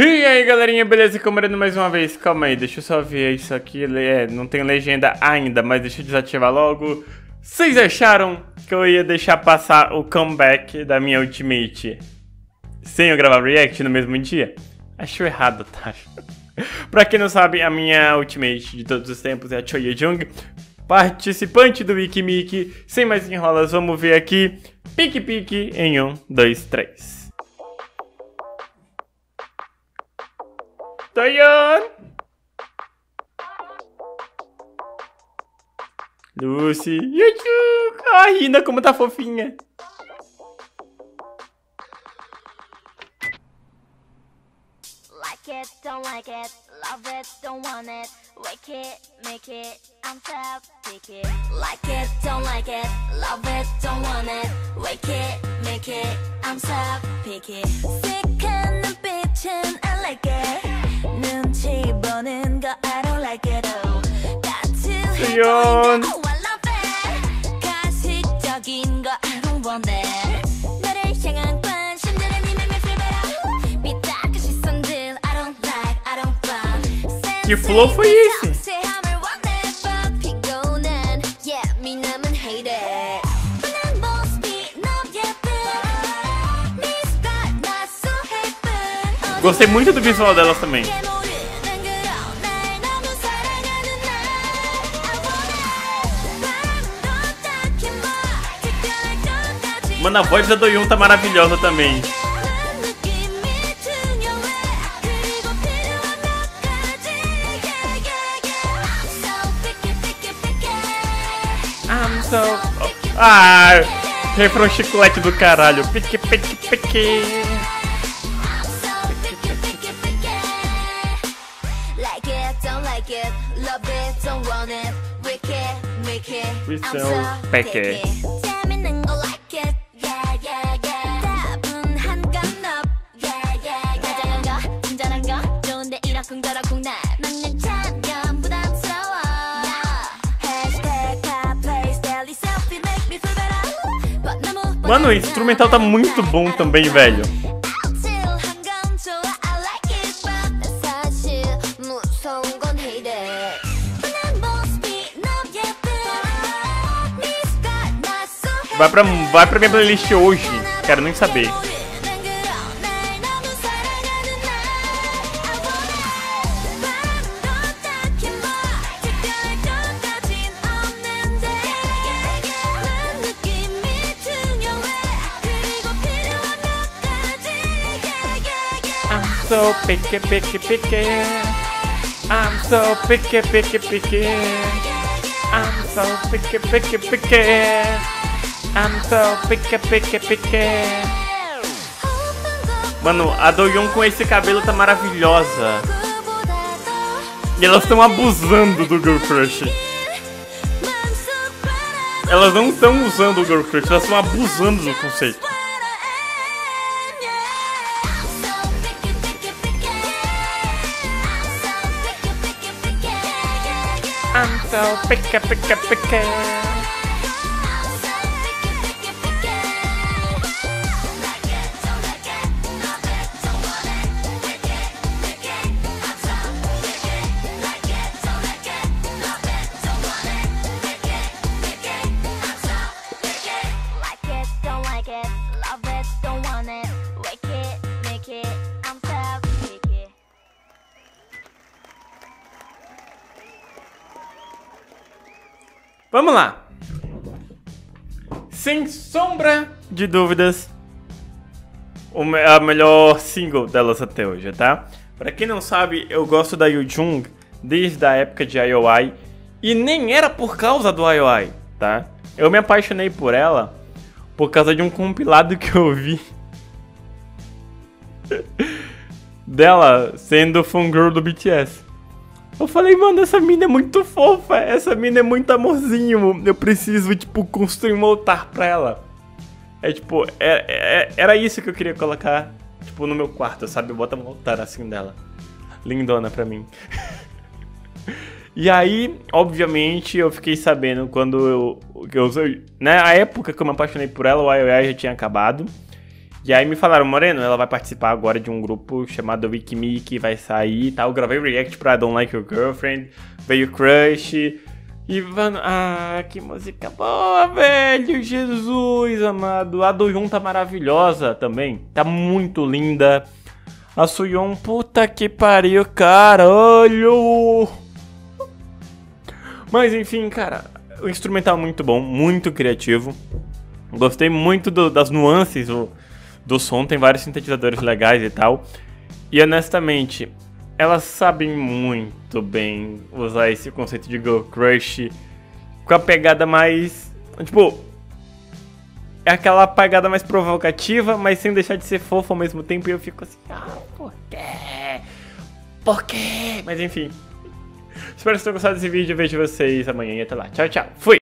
E aí galerinha, beleza? Camarando mais uma vez, calma aí, deixa eu só ver isso aqui, é, não tem legenda ainda, mas deixa eu desativar logo. Vocês acharam que eu ia deixar passar o comeback da minha Ultimate sem eu gravar React no mesmo dia? Acho errado, tá? pra quem não sabe, a minha Ultimate de todos os tempos é a Choi Jung, participante do Wikimiki. Sem mais enrolas, vamos ver aqui. Pique pique em 1, 2, 3. Tayan! Lucy. Yuchu! A Rina, como tá fofinha. Like it, don't like it, love it, don't want it, wake it, make it, I'm top, pick it. Like it, don't like it, love it, don't want it, wake it, make it, I'm top, pick it. Sick and the bitch and I like it. 눈치 보는 거 I don't like it oh 따뜻해 가식적인 거 I don't want it 나를 향한 관심들은 이미 매풀베라 삐딱한 시선들 I don't like I don't want Que flow foi esse? Gostei muito do visual delas também. Mano, a voz da Doyun tá maravilhosa também. I'm so... Ah, refrão chiclete do caralho. Pique, pique, pique. Crystal Packet. Mano, o instrumental tá muito bom também, velho. Vai pra, vai pra minha playlist hoje. Quero nem saber. I'm so picky, picky, picky. I'm so picky, picky, picky. I'm so picky, picky, picky. I'm so pique, pique, pique. Mano, a Doyoon com esse cabelo tá maravilhosa. E elas estão abusando do Girl Crush. Elas não estão usando o Girl Crush, elas estão abusando do conceito. I'm so pique, pique, pique. Vamos lá. Sem sombra de dúvidas, a melhor single delas até hoje, tá? Pra quem não sabe, eu gosto da Yu Jung desde a época de IOI e nem era por causa do IOI, tá? Eu me apaixonei por ela por causa de um compilado que eu vi dela sendo fangirl do BTS. Eu falei, mano, essa mina é muito fofa, essa mina é muito amorzinho, eu preciso, tipo, construir um altar pra ela. É tipo, é, é, era isso que eu queria colocar, tipo, no meu quarto, sabe? Bota um altar assim dela. Lindona pra mim. e aí, obviamente, eu fiquei sabendo quando eu, eu. Né, a época que eu me apaixonei por ela, o IOI já tinha acabado. E aí me falaram, Moreno, ela vai participar agora de um grupo chamado Wikimi que vai sair e tal. Eu gravei react pra Don't Like Your Girlfriend, veio Crush. E, mano, ah, que música boa, velho! Jesus amado. A do Yun tá maravilhosa também. Tá muito linda. A Suyon, puta que pariu, caralho! Mas enfim, cara, o instrumental é muito bom, muito criativo. Gostei muito do, das nuances do, do som, tem vários sintetizadores legais e tal. E honestamente, elas sabem muito bem usar esse conceito de Girl Crush com a pegada mais. Tipo. É aquela pegada mais provocativa, mas sem deixar de ser fofo ao mesmo tempo. E eu fico assim, ah, por quê? Por quê? Mas enfim. Espero que vocês tenham gostado desse vídeo. Vejo vocês amanhã e até lá. Tchau, tchau. Fui!